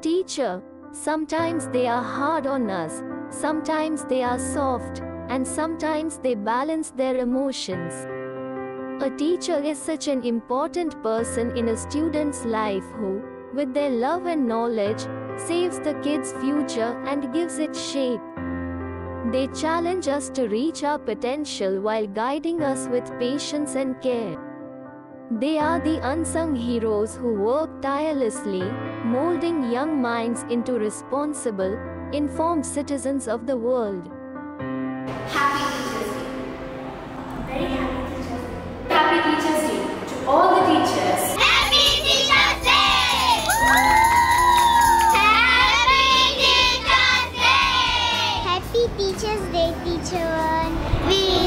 Teacher, sometimes they are hard on us, sometimes they are soft, and sometimes they balance their emotions. A teacher is such an important person in a student's life who, with their love and knowledge, saves the kid's future and gives it shape. They challenge us to reach our potential while guiding us with patience and care. They are the unsung heroes who work tirelessly, molding young minds into responsible, informed citizens of the world. Happy Teachers Day. Very happy Teachers Day. Happy Teachers Day to all the teachers. Happy Teachers Day! Happy Teachers Day! Happy Teachers Day, teacher. We